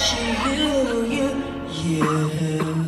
you, you, you.